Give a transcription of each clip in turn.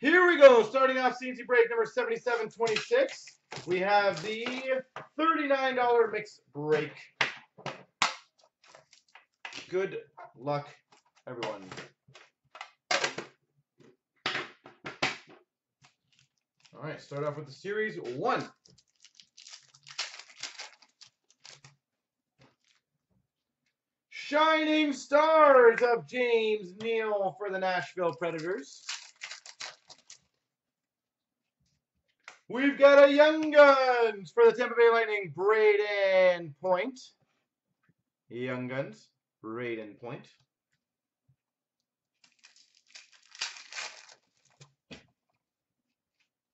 Here we go. Starting off CNC break number 7726. We have the $39 mix break. Good luck, everyone. All right, start off with the series one. Shining Stars of James Neal for the Nashville Predators. We've got a Young Guns for the Tampa Bay Lightning, Brayden Point. Young Guns, Brayden Point.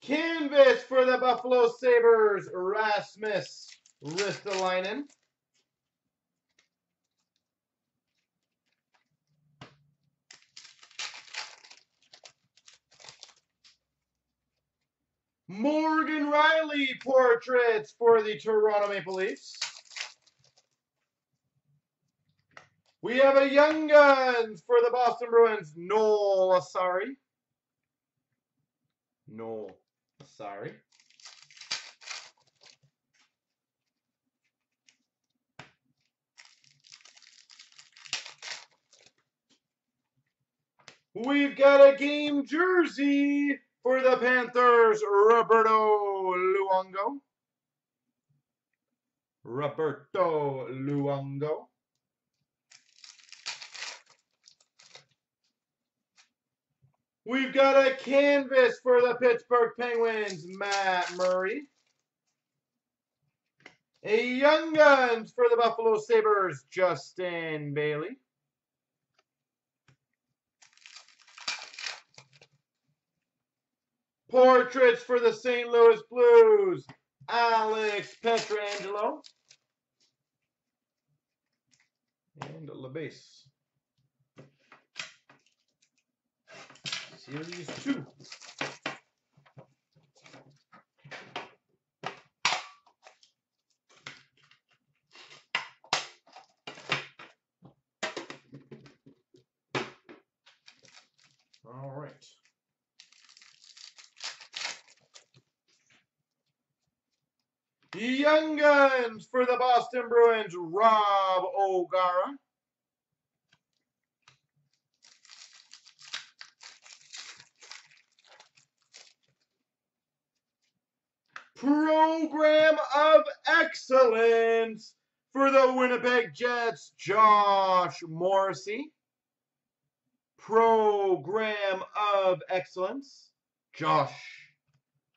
Canvas for the Buffalo Sabres, Rasmus Ristolainen. Morgan Rielly portraits for the Toronto Maple Leafs. We have a Young Guns for the Boston Bruins, Noel Acciari. Noel Acciari. We've got a game jersey for the Panthers, Roberto Luongo. Roberto Luongo. We've got a canvas for the Pittsburgh Penguins, Matt Murray. A Young Guns for the Buffalo Sabres, Justin Bailey. Portraits for the St. Louis Blues, Alex Pietrangelo. And LeBase. Series 2. All right. Young Guns for the Boston Bruins, Rob O'Gara. Program of Excellence for the Winnipeg Jets, Josh Morrissey. Program of Excellence, Josh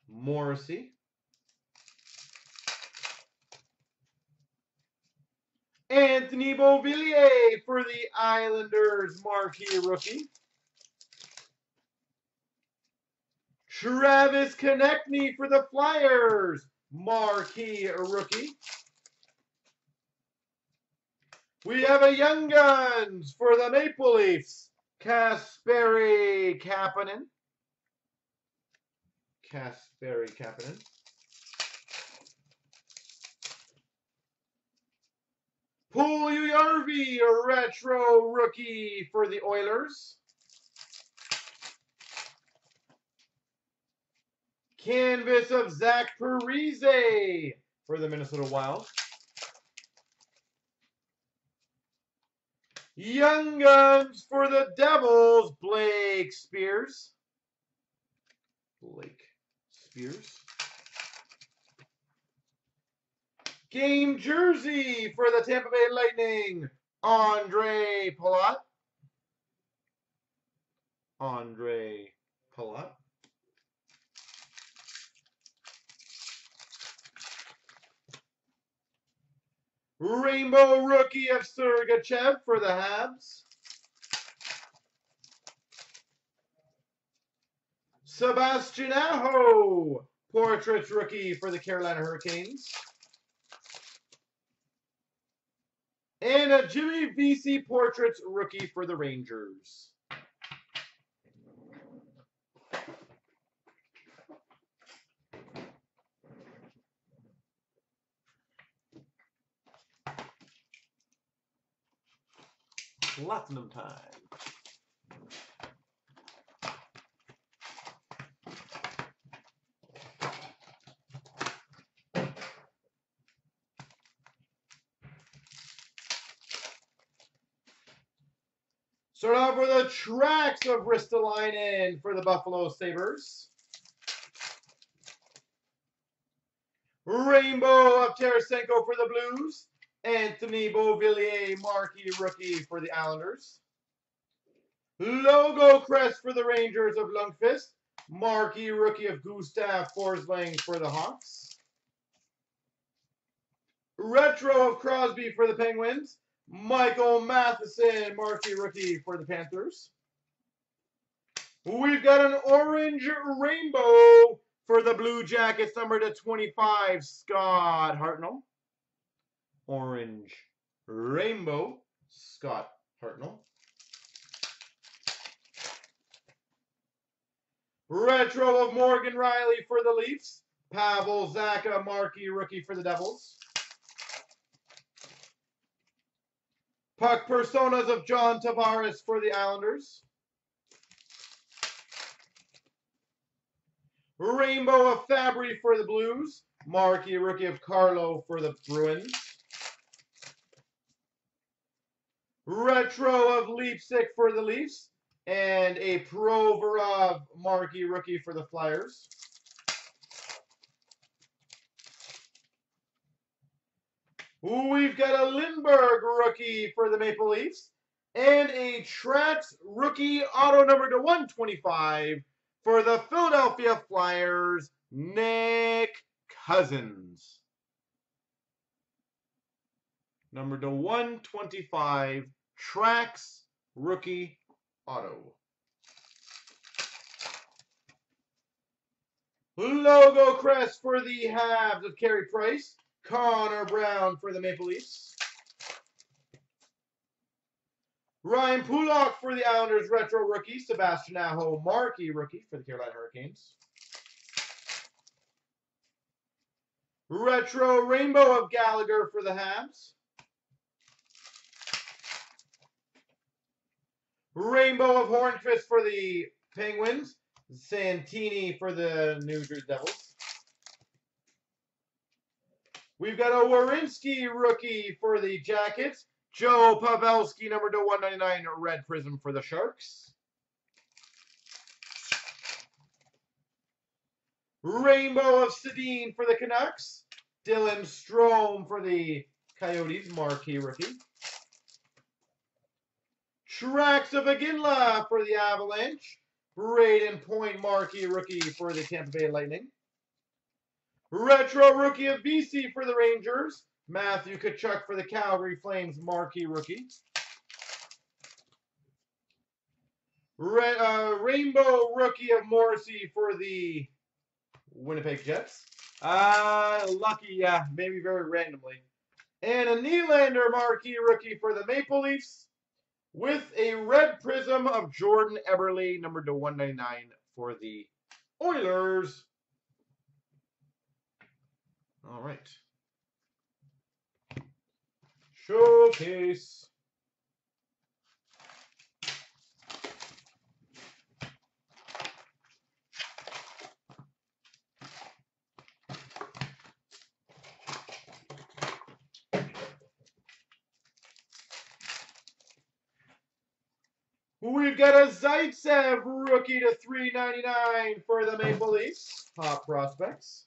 Morrissey. Anthony Beauvillier for the Islanders, marquee rookie. Travis Konecny for the Flyers, marquee rookie. We have a Young Guns for the Maple Leafs, Kasperi Kapanen. Kasperi Kapanen. Puljujarvi, a retro rookie for the Oilers. Canvas of Zach Parise for the Minnesota Wild. Young Guns for the Devils, Blake Speers. Blake Speers. Game jersey for the Tampa Bay Lightning, Andre Palat. Andre Palat. Rainbow rookie of Sergachev for the Habs. Sebastian Aho, portraits rookie for the Carolina Hurricanes. And a Jimmy Vesey Portraits rookie for the Rangers. Platinum time. Start off with the tracks of Ristolainen for the Buffalo Sabres. Rainbow of Tarasenko for the Blues. Anthony Beauvillier, marquee rookie for the Islanders. Logo crest for the Rangers of Lundqvist. Marquee rookie of Gustav Forsling for the Hawks. Retro of Crosby for the Penguins. Michael Matheson, marquee rookie for the Panthers. We've got an orange rainbow for the Blue Jackets, number to 25, Scott Hartnell. Orange rainbow, Scott Hartnell. Retro of Morgan Rielly for the Leafs. Pavel Zacha, marquee rookie for the Devils. Puck personas of John Tavares for the Islanders. Rainbow of Fabbri for the Blues. Marquee rookie of Carlo for the Bruins. Retro of Leipsic for the Leafs. And a Provorov marquee rookie for the Flyers. We've got a Lindberg rookie for the Maple Leafs. And a Tracks rookie auto number to 125 for the Philadelphia Flyers, Nick Cousins. Number to 125, Tracks rookie auto. Logo crest for the Habs of Carey Price. Connor Brown for the Maple Leafs. Ryan Pulock for the Islanders retro rookie. Sebastian Aho marquee rookie for the Carolina Hurricanes. Retro Rainbow of Gallagher for the Habs. Rainbow of Hornqvist for the Penguins. Santini for the New Jersey Devils. We've got a Werenski rookie for the Jackets. Joe Pavelski, number to 199, red prism for the Sharks. Rainbow of Sedin for the Canucks. Dylan Strome for the Coyotes, marquee rookie. Tracks of Iginla for the Avalanche. Brayden Point, marquee rookie for the Tampa Bay Lightning. Retro rookie of Vesey for the Rangers. Matthew Tkachuk for the Calgary Flames, marquee rookie. Re uh, rainbow rookie of Morrissey for the Winnipeg Jets. Uh, lucky, yeah, maybe very randomly. And a Nylander marquee rookie for the Maple Leafs with a red prism of Jordan Eberle, number to 199 for the Oilers. All right. Showcase. We've got a Zaitsev rookie to 399 for the Maple Leafs. Top prospects.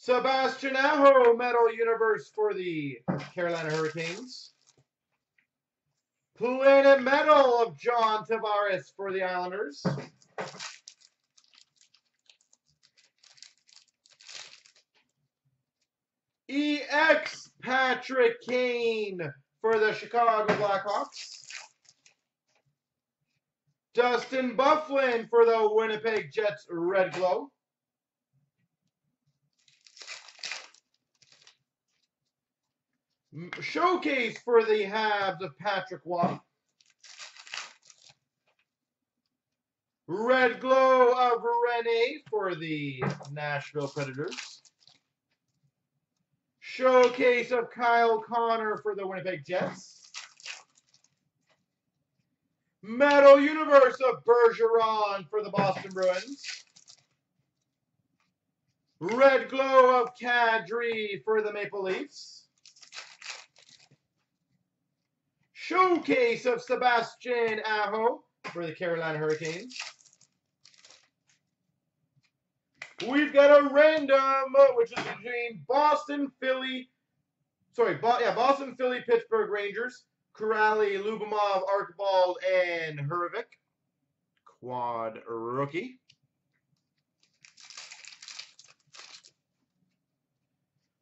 Sebastian Aho Metal Universe for the Carolina Hurricanes. Planet Metal of John Tavares for the Islanders. EX Patrick Kane for the Chicago Blackhawks. Dustin Byfuglien for the Winnipeg Jets Red Glow. Showcase for the Habs of Patrick Watt. Red Glow of Rinne for the Nashville Predators. Showcase of Kyle Connor for the Winnipeg Jets. Metal Universe of Bergeron for the Boston Bruins. Red Glow of Kadri for the Maple Leafs. Showcase of Sebastian Aho for the Carolina Hurricanes. We've got a random, uh, which is between Boston, Philly, sorry, Bo yeah, Boston, Philly, Pittsburgh Rangers, Kuraly, Lyubimov, Archibald, and Hrivik. Quad rookie.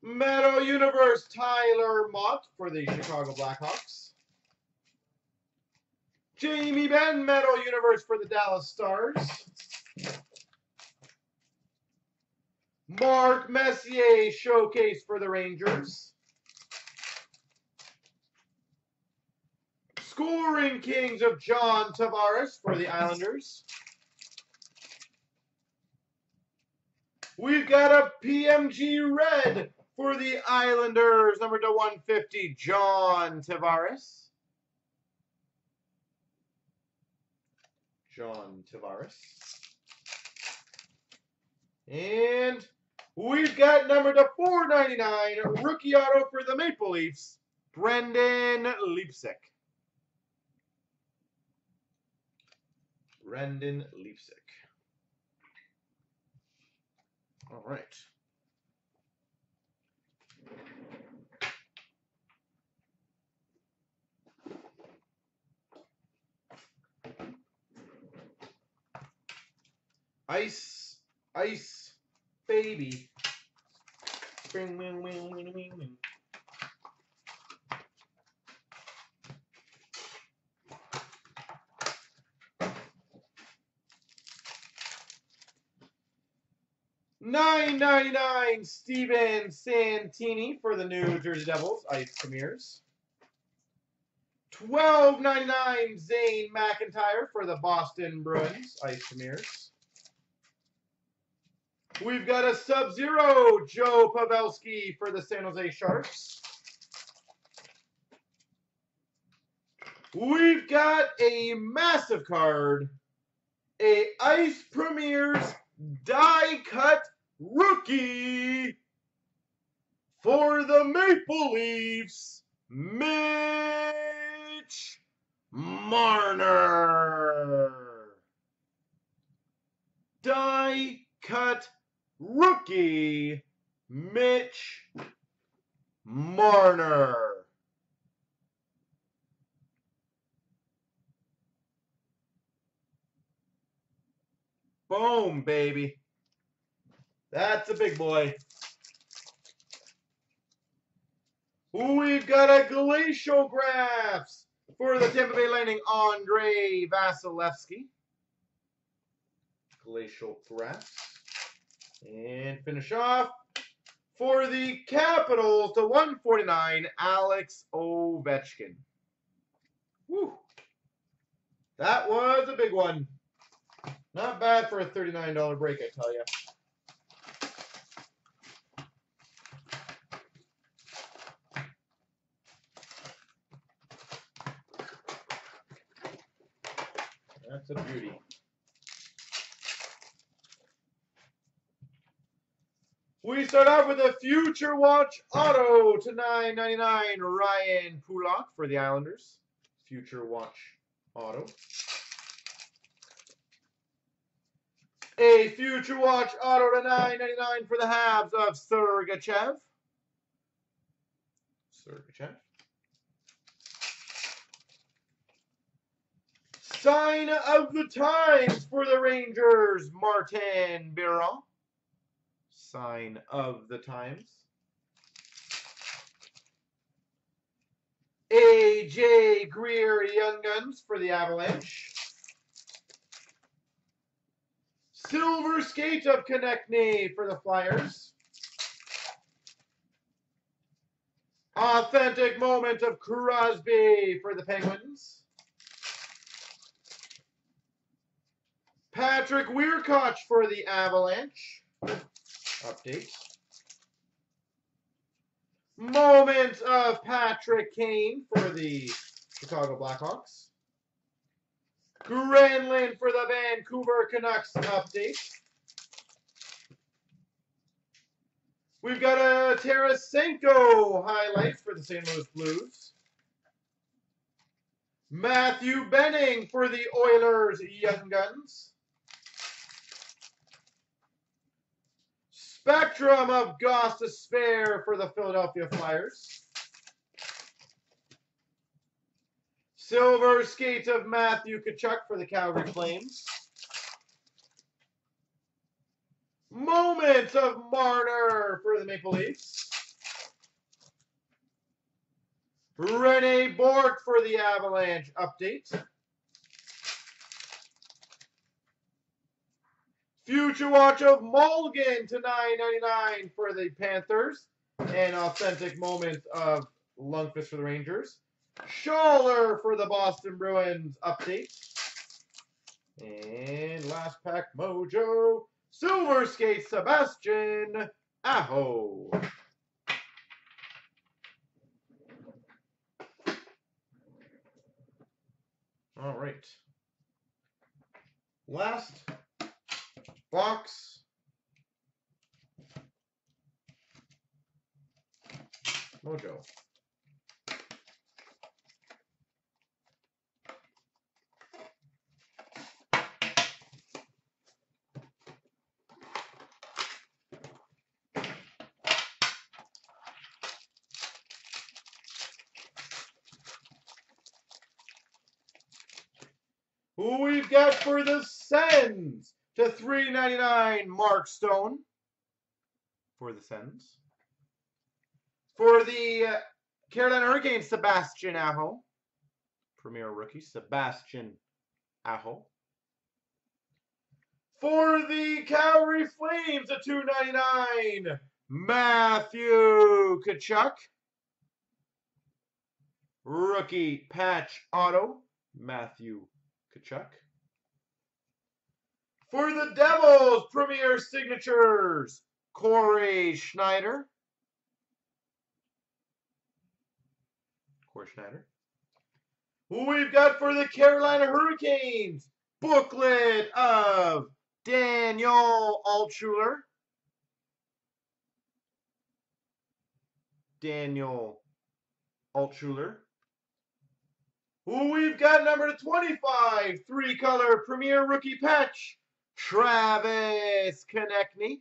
Metal Universe, Tyler Motte for the Chicago Blackhawks. Jamie Benn, Metal Universe for the Dallas Stars. Mark Messier, Showcase for the Rangers. Scoring Kings of John Tavares for the Islanders. We've got a PMG Red for the Islanders, number to 150, John Tavares. John Tavares. And we've got number to 499, rookie auto for the Maple Leafs, Brendan Leipsic. Brendan Leipsic. All right. Ice, ice, baby. Nine ninety nine Steven Santini for the New Jersey Devils, Ice Premiers. Twelve ninety nine Zane McIntyre for the Boston Bruins, Ice Premiers. We've got a Sub-Zero Joe Pavelski for the San Jose Sharks. We've got a massive card, a Ice Premiers die cut rookie for the Maple Leafs, Mitch Marner. Die cut rookie, Mitch Marner. Boom, baby. That's a big boy. We've got a Glacial Graphs for the Tampa Bay Lightning, Andrei Vasilevskiy. Glacial Graphs. And finish off for the Capitals to 149, Alex Ovechkin. Whew. That was a big one. Not bad for a $39 break, I tell you. That's a beauty. We start off with a Future Watch Auto to 9.99 Ryan Pulock for the Islanders. Future Watch Auto. A Future Watch Auto to 9.99 for the Habs of Sergachev. Sergachev. Sign of the Times for the Rangers, Martin Biron. Sign of the Times. A.J. Greer Young Guns for the Avalanche. Silver Skate of Konecny for the Flyers. Authentic Moment of Crosby for the Penguins. Patrick Wiercioch for the Avalanche. Update. Moment of Patrick Kane for the Chicago Blackhawks. Granlund for the Vancouver Canucks update. We've got a Tarasenko highlights for the St. Louis Blues. Matthew Benning for the Oilers Young Guns. Spectrum of Gostisbehere for the Philadelphia Flyers. Silver Skate of Matthew Tkachuk for the Calgary Flames. Moments of Marner for the Maple Leafs. Rene Bourque for the Avalanche update. Future Watch of Mulligan to 9.99 for the Panthers. An authentic moment of Lundqvist for the Rangers. Schaller for the Boston Bruins update. And last pack mojo. Silver Skate Sebastian Aho. All right. Last box. Mojo. Who we've got for the Sens to 399 Mark Stone for the Sens. For the uh, Carolina Hurricanes, Sebastian Aho. Premier rookie, Sebastian Aho. For the Calgary Flames, a 299 Matthew Tkachuk. Rookie patch auto, Matthew Tkachuk. For the Devils, Premier Signatures, Cory Schneider. Cory Schneider. Who we've got for the Carolina Hurricanes, booklet of Daniel Altshuller. Daniel Altshuller. Who we've got number to 25, three color premier rookie patch, Travis Konecny.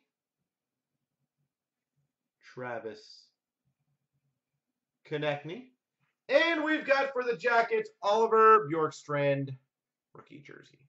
Travis Konecny. And we've got for the Jackets, Oliver Bjorkstrand rookie jersey.